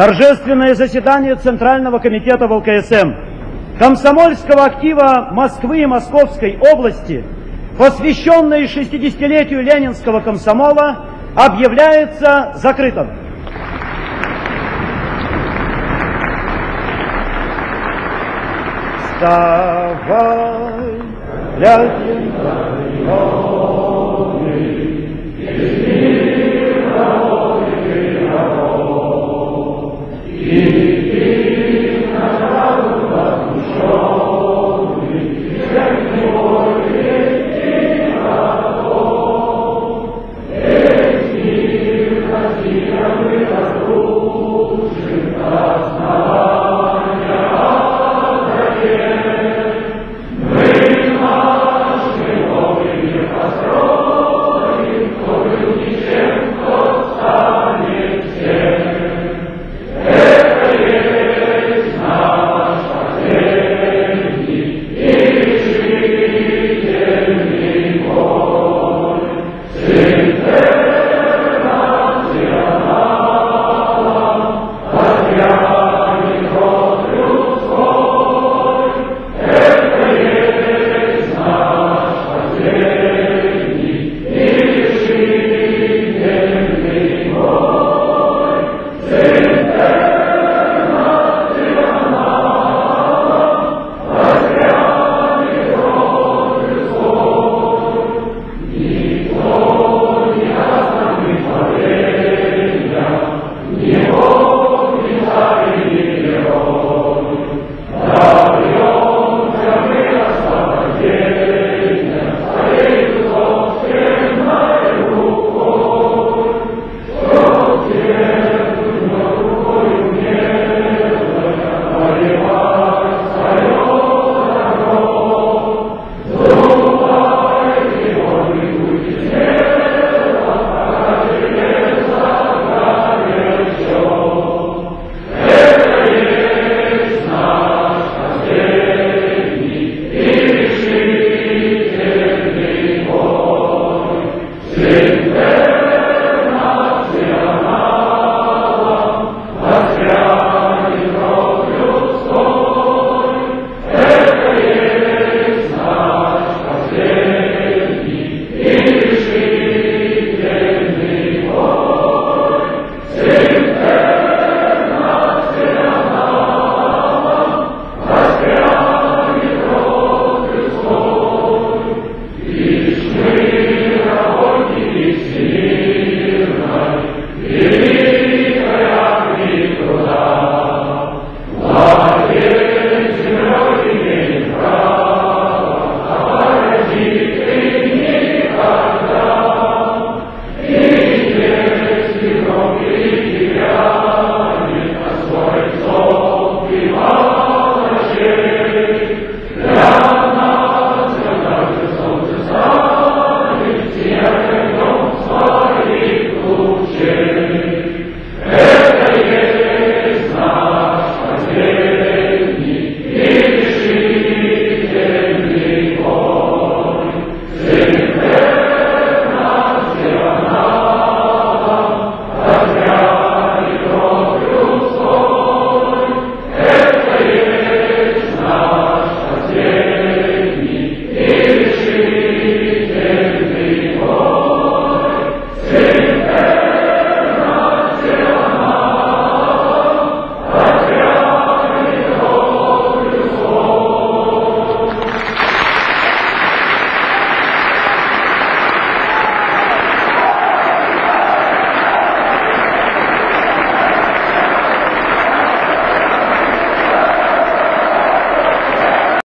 Торжественное заседание Центрального комитета ВЛКСМ комсомольского актива Москвы и Московской области, посвященное 60-летию Ленинского комсомола, объявляется закрытым. Вставай, глядя